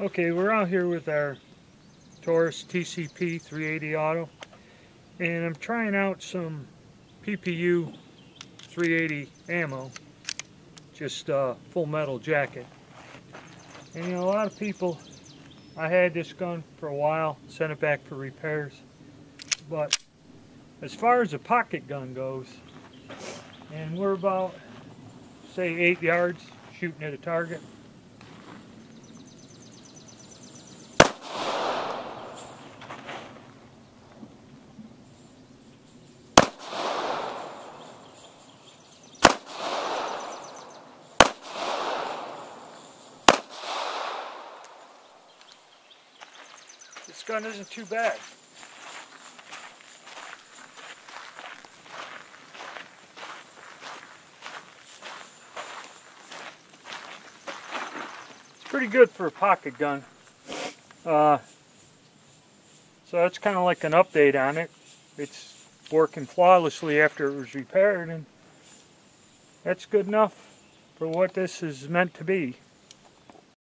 Okay, we're out here with our Taurus TCP 380 Auto and I'm trying out some PPU 380 ammo just uh, full metal jacket. And you know a lot of people I had this gun for a while sent it back for repairs but as far as a pocket gun goes and we're about say eight yards shooting at a target This gun isn't too bad. It's pretty good for a pocket gun. Uh, so that's kind of like an update on it. It's working flawlessly after it was repaired and that's good enough for what this is meant to be.